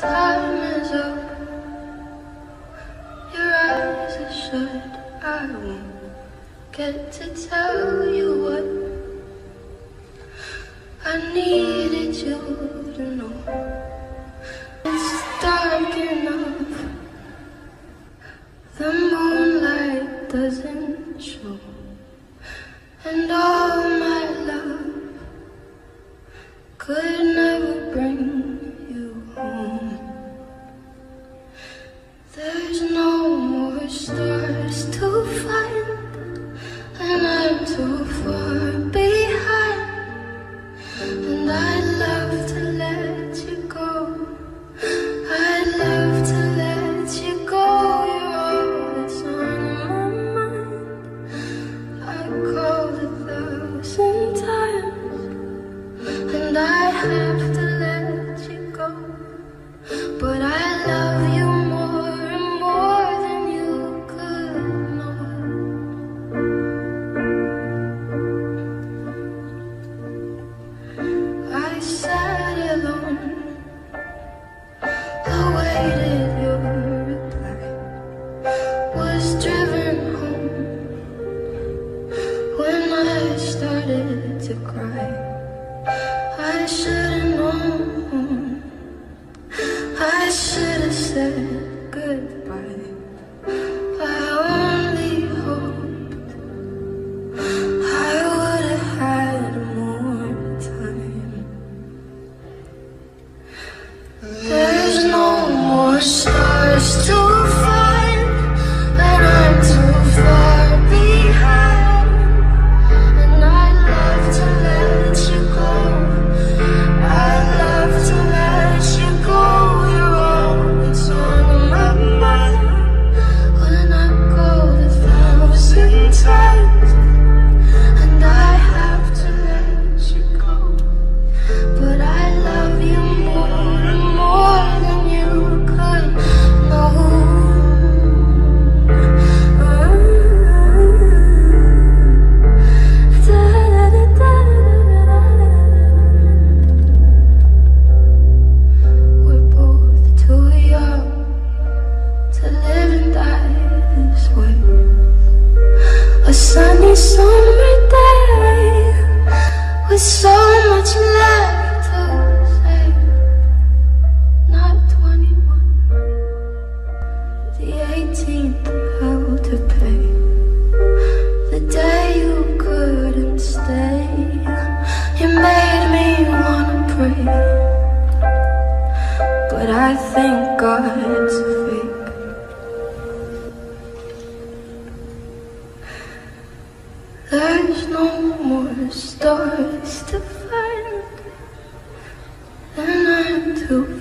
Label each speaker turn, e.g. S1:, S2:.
S1: time is up. Your eyes are shut. I won't get to tell you what I needed you to know. It's dark enough. The moonlight doesn't show. And all my love could to cry. I should have known. I should have said goodbye. I only hoped I would have had more time. There's no more stars to summer day with so much left to say. Not 21, the 18th There's no more stars to find, and I'm too